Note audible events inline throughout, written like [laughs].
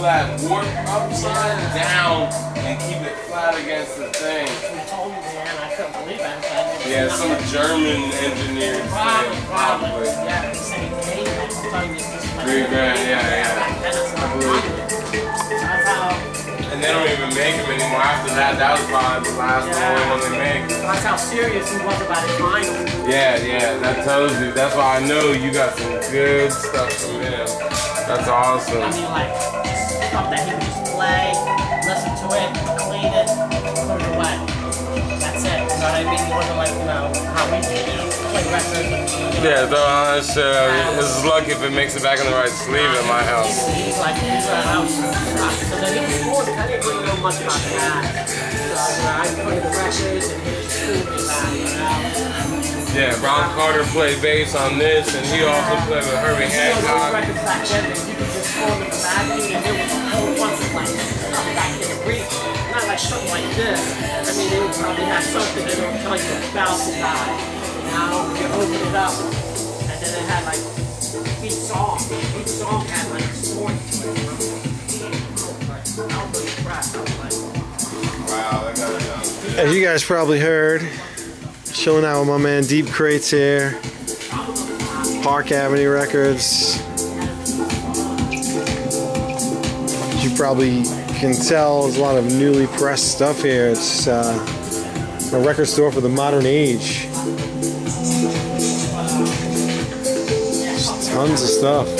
pull that warp upside down and keep it flat against the thing. You told me, man, I couldn't believe it. Yeah, some German engineer Probably, probably. probably. Yeah, he said he paid it. I'm telling you, this is like- Three grand, yeah, yeah. Back then, it's That's how, And they don't even make them anymore. After that, that was probably the last Yeah. one they make. that's how serious he was about his vinyl. Yeah, yeah, that tells you. That's why I know you got some good stuff from him. That's awesome. I mean, like, I mean? He wasn't like, you know, how we do, play records you know, Yeah, throw on that shit. uh, This is lucky if it makes it back in the right sleeve at my house. Like, he's a house. So then he was I didn't really know much about that. So, I play the records and he just schooled me about it, you know. Yeah, Ron Carter played bass on this, and he also played with Herbie those Hancock. records back then, you could just go in the magazine and there was a whole bunch of like stuff back in the brief. Not like something like this. Something that tell you about. Now you open it up, and then it had like each song. Each song had like As you guys probably heard, chilling out with my man Deep Crates here. Park Avenue Records. You probably can tell, there's a lot of newly pressed stuff here. It's uh, a record store for the modern age. Just tons of stuff.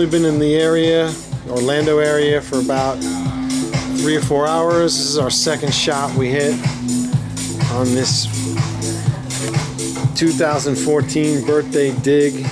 only been in the area, Orlando area, for about three or four hours. This is our second shot we hit on this 2014 birthday dig.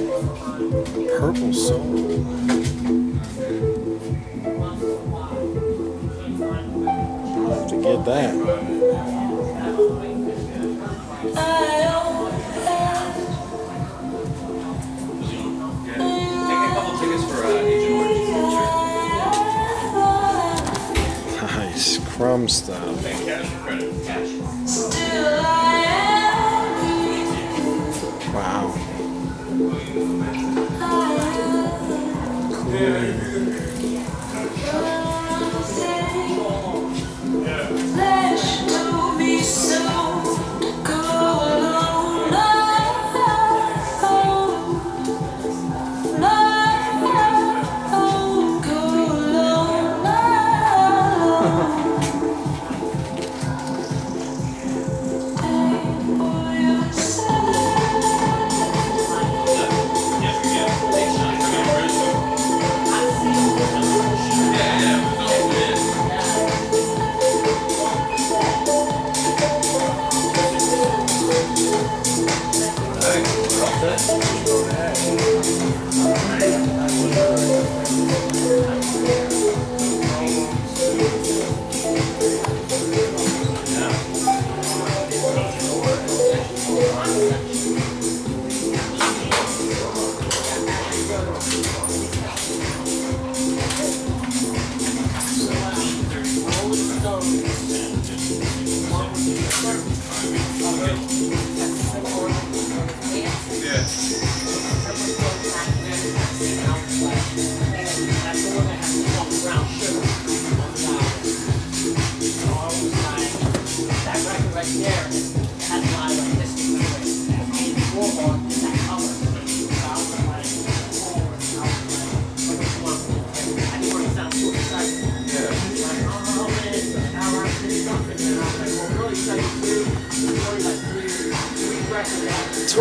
Purple soul. I'll have to get that. Nice. Crumb style.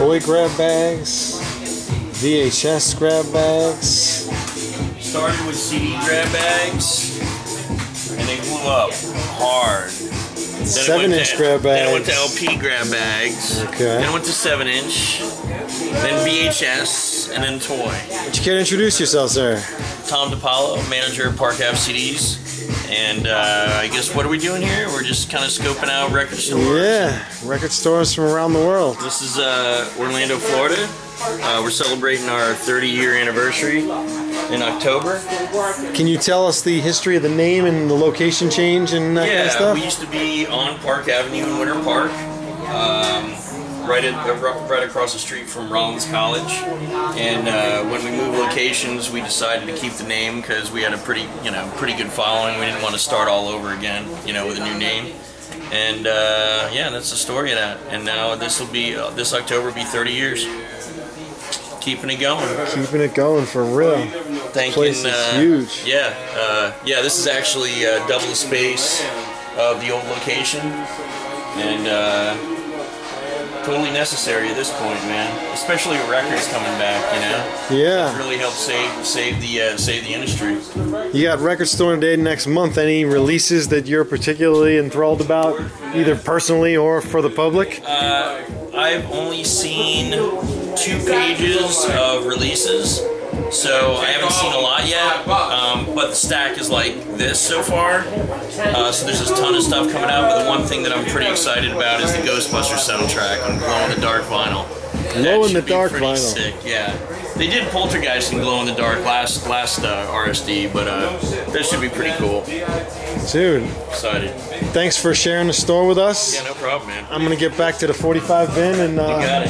Toy grab bags. VHS grab bags. Started with CD grab bags, and they blew up hard. Then Seven inch to- grab bags. Then it went to. LP grab bags. Okay. Then it went to seven inch. Then VHS, and then toy. Would you care to introduce yourself, sir? Tom DiPaolo, manager of Park Ave CDs. And uh, I guess what are we doing here? We're just kind of scoping out record stores. Yeah, record stores from around the world. This is uh, Orlando, Florida. Uh, we're celebrating our 30 year anniversary in October. Can you tell us the history of the name and the location change and that kind of Yeah, we used to be on Park Avenue in Winter Park, um, right at uh, right across the street from Rollins College. And uh, when we moved locations, we decided to keep the name because we had a pretty you know pretty good following. We didn't want to start all over again, you know, with a new name. And uh, yeah, that's the story of that. And now this will be uh, this October will be 30 years. Keeping it going. Keeping it going for real. Thanking, Place is uh, huge. Yeah, uh, yeah. This is actually double the space of the old location, and totally necessary at this point, man. Especially with records coming back, you know, Yeah. really help save save the uh, save the industry. You got Record Store Day next month. Any releases that you're particularly enthralled about, either personally or for the public? Uh, I've only seen two pages of releases. So I haven't seen a lot yet, um, but the stack is like this so far. Uh, so there's a ton of stuff coming out. But the one thing that I'm pretty excited about is the Ghostbusters soundtrack on glow in the dark vinyl. Glow in the dark vinyl. Sick, yeah. They did Poltergeist and glow in the dark last last uh, RSD, but uh, that should be pretty cool. Dude, Excited. thanks for sharing the store with us. Yeah, no problem, man. I'm gonna get back to the 45 bin and You uh, got it.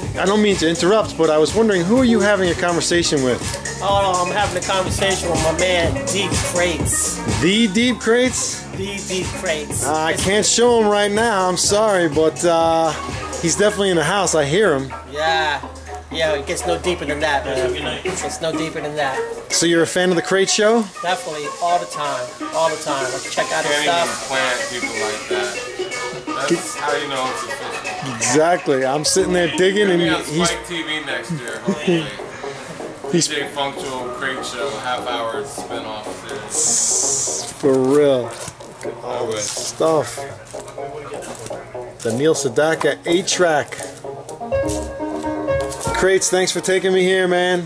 I don't mean to interrupt, but I was wondering who are you having a conversation with? Oh, no, I'm having a conversation with my man, Deep Crates. The Deep Crates? The Deep Crates. Uh, I can't show him right now. I'm sorry, but uh, he's definitely in the house. I hear him. Yeah. Yeah, it gets no deeper than that, man. It's no deeper than that. So you're a fan of the Crate Show? Definitely, all the time. All the time. Like, check out his Can't even stuff. plant people like that. That's how you know it's official. Exactly. I'm sitting there digging, and on he's Spike TV next year, hopefully. [laughs] he's DJ Funktual Crate Show, half hour spin-off series. for real would. stuff. The Neil Sedaka 8 track. Crates, thanks for taking me here, man.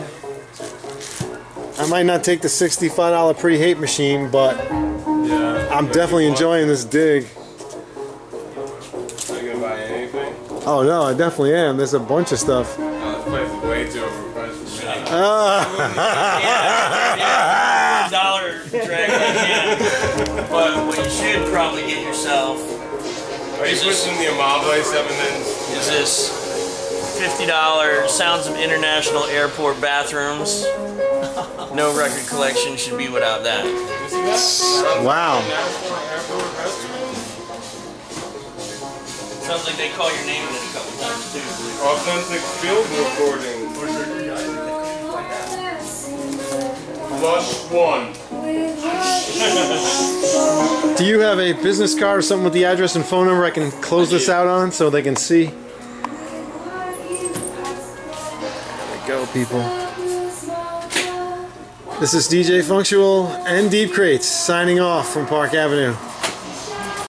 I might not take the $65 pre hate machine, but Yeah. I'm definitely enjoying this dig. Oh no, I definitely am. There's a bunch of stuff. No, this place is way too overpriced for me. Ah. [laughs] dollar drag like. But what you should probably get yourself Are you pushing the Amable 7 inch? is this $50 Sounds of International Airport bathrooms. No record collection should be without that. You that? Wow. National Sounds like they call your name in it a couple times too. Authentic field recording. Flush one. Do you have a business card or something with the address and phone number I can close this out on so they can see? There we go, people. This is DJ Funktual and Deep Crates signing off from Park Avenue.